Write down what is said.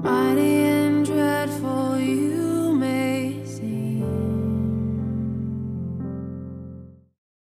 Why do you